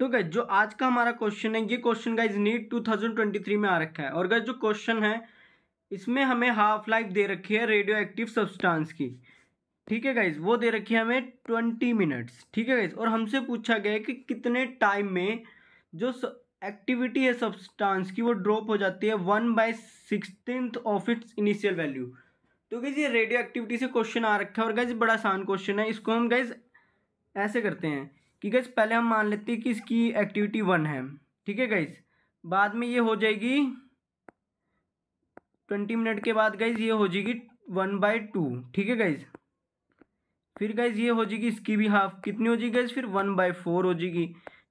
तो गैस जो आज का हमारा क्वेश्चन है, ये क्वेश्चन गाइज़ नीट 2023 में आ रखा है। और गैस जो क्वेश्चन है, इसमें हमें हाफ़ लाइफ दे रखी है रेडियो एक्टिव सब्सटेंस की। ठीक है गाइज़ वो दे रखी है हमें ट्वेंटी मिनट्स ठीक है गाइज़ और हमसे पूछा गया है कि कितने टाइम में जो एक्टिविटी है सब्सटेंस की, वो ड्रॉप हो जाती है one by sixteen of its initial value तो गैस ये रेडियो एक्टिविटी से क्वेश्चन आ रखा है और गैस बड़ा आसान क्वेश्चन है। इसको हम गैस ऐसे करते हैं। कि गैस पहले हम मान लेते हैं कि इसकी एक्टिविटी वन है। ठीक है गैस बाद में ये हो जाएगी ट्वेंटी मिनट के बाद गैस ये हो जाएगी वन बाई टू ठीक है गैस फिर गैस ये हो जाएगी इसकी भी हाफ़ कितनी हो जाएगी गैस फिर वन बाई फोर हो जाएगी।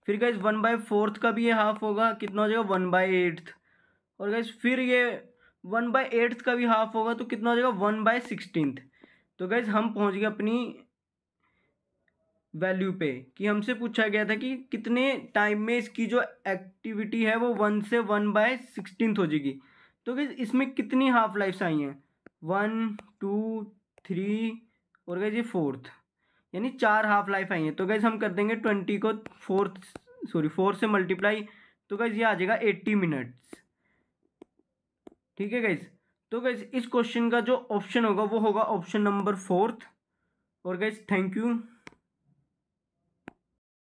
फिर गैस वन बाई फोर्थ का भी ये हाफ़ होगा। कितना हो जाएगा? वन बाई एट्थ और गैस फिर ये वन बाई एट्थ का भी हाफ़ होगा तो कितना हो जाएगा? वन बाई सिक्सटीनथ तो गैस हम पहुँच गए अपनी वैल्यू पे, कि हमसे पूछा गया था कि कितने टाइम में इसकी जो एक्टिविटी है वो वन से वन बाय सिक्सटीन हो जाएगी। तो गैस इसमें कितनी हाफ़ लाइफ्स आई हैं? वन टू थ्री और गैस ये फोर्थ यानी चार हाफ़ लाइफ आई हैं। तो गैस हम कर देंगे ट्वेंटी को फोर्थ सॉरी फोर से मल्टीप्लाई तो गैस ये आ जाएगा एट्टी मिनट्स ठीक है गैस तो गैस इस क्वेश्चन का जो ऑप्शन होगा, वो होगा ऑप्शन नंबर फोर्थ और गैस थैंक यू